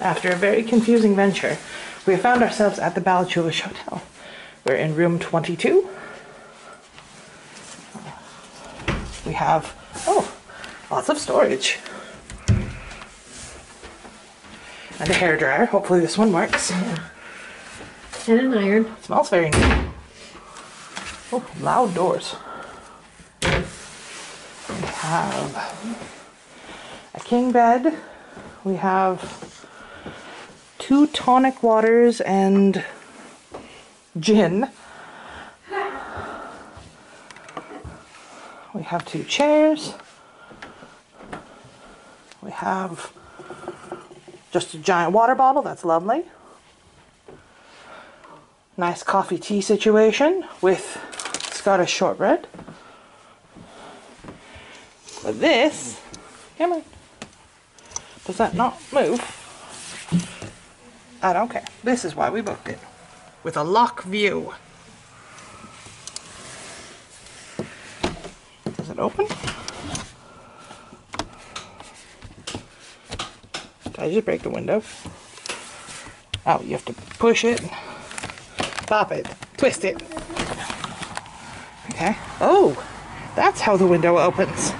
after a very confusing venture, we have found ourselves at the Ballachulish Hotel. We're in room 22. We have, oh, lots of storage. And a hairdryer. Hopefully this one works. Yeah. And an iron. smells very new. Oh, loud doors. We have a king bed. We have two tonic waters and gin. We have two chairs. We have just a giant water bottle. That's lovely nice coffee tea situation with Scottish shortbread. But this, come on, does that not move? I don't care. This is why we booked it. With a loch view. Does it open? Did I just break the window? Oh, you have to push it. Pop it. Twist it. Okay. Oh, that's how the window opens.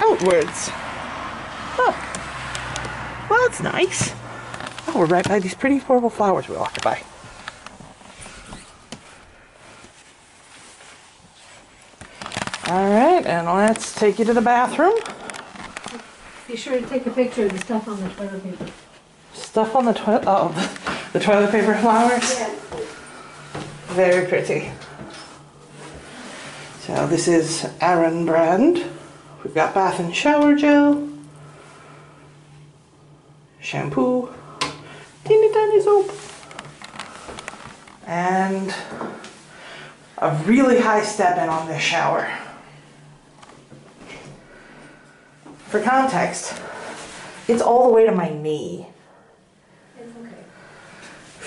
Outwards. Oh. Well, that's nice. Oh, we're right by these pretty purple flowers we walked by. All right, and let's take you to the bathroom. Be sure to take a picture of the stuff on the toilet paper. Stuff on the toilet. Oh, the toilet paper flowers. Very pretty. So this is Arran brand. We've got bath and shower gel, shampoo, tiny soap, and a really high step in on this shower. For context, it's all the way to my knee. It's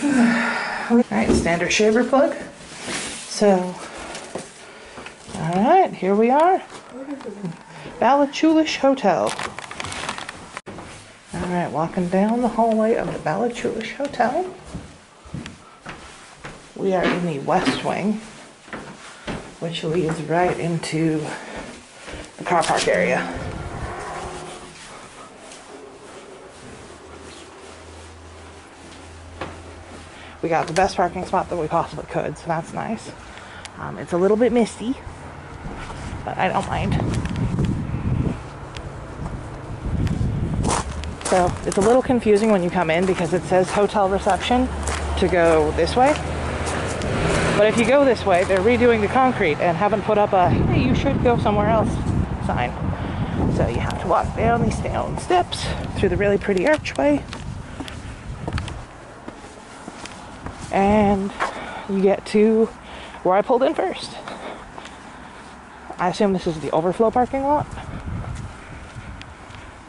okay. All right, standard shaver plug. So, all right, here we are. Ballachulish Hotel. All right, walking down the hallway of the Ballachulish Hotel. We are in the west wing, which leads right into the car park area. We got the best parking spot that we possibly could, so that's nice. Um, it's a little bit misty, but I don't mind. So it's a little confusing when you come in because it says hotel reception to go this way. But if you go this way, they're redoing the concrete and haven't put up a hey, you should go somewhere else sign. So you have to walk down these stone steps through the really pretty archway. And you get to where I pulled in first. I assume this is the overflow parking lot.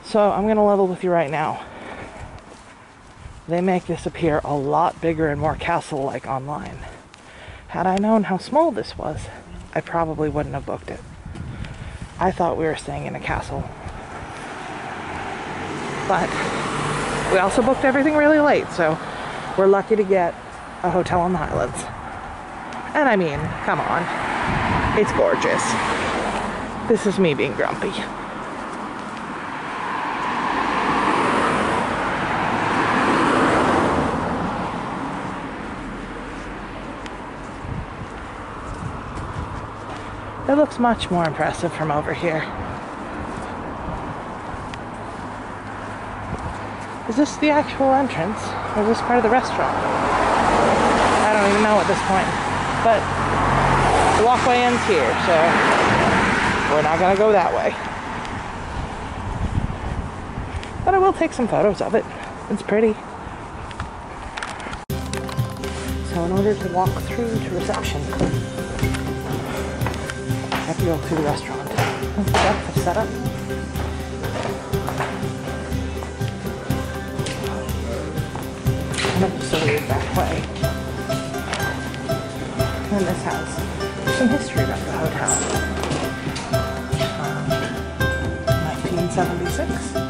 So I'm going to level with you right now. They make this appear a lot bigger and more castle like online. Had I known how small this was, I probably wouldn't have booked it. I thought we were staying in a castle. But we also booked everything really late, so we're lucky to get a hotel in the Highlands. And I mean, come on. It's gorgeous. This is me being grumpy. It looks much more impressive from over here. Is this the actual entrance? Or is this part of the restaurant? I don't even know at this point. But the walkway ends here, so we're not gonna go that way. But I will take some photos of it. It's pretty. So in order to walk through to reception, have to go to the restaurant. Breakfast setup. Kind of weird that way. And this has some history about the hotel. Um, 1976.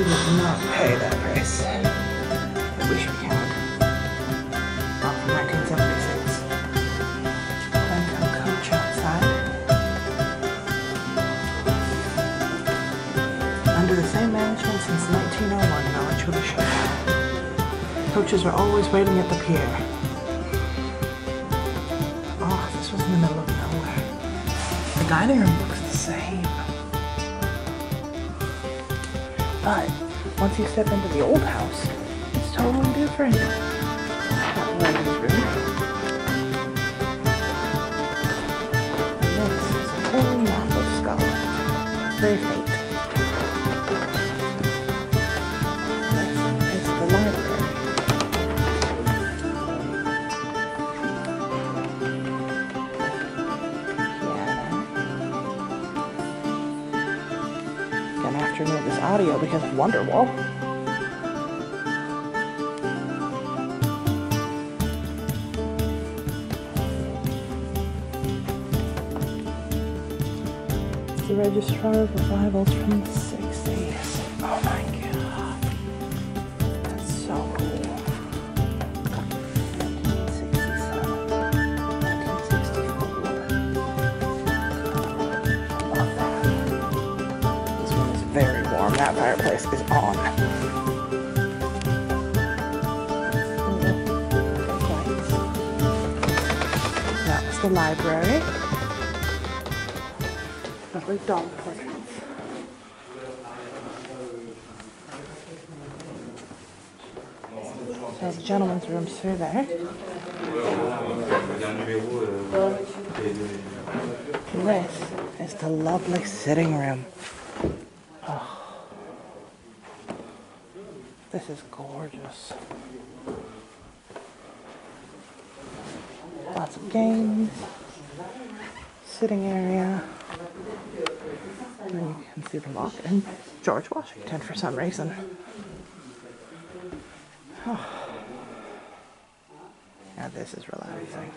We would not pay that price. I wish we had. Not from 1976. Glencoe coach outside. Under the same management since 1901, Knowledge a show. Coaches are always waiting at the pier. Oh, oh, oh, this was in the middle of nowhere. The dining room But once you step into the old house, it's totally different. And this is a whole map of Scotland. Very faint. Remove this audio because Wonderwall. It's the Registrar of Revivals from the 60s. Oh my god. That fireplace is on. That was the library. Lovely dog portraits. So the gentleman's room's through there. This is the lovely sitting room. Oh. This is gorgeous. Lots of games, sitting area. And then you can see the loch and George Washington for some reason. Oh. Now this is relaxing.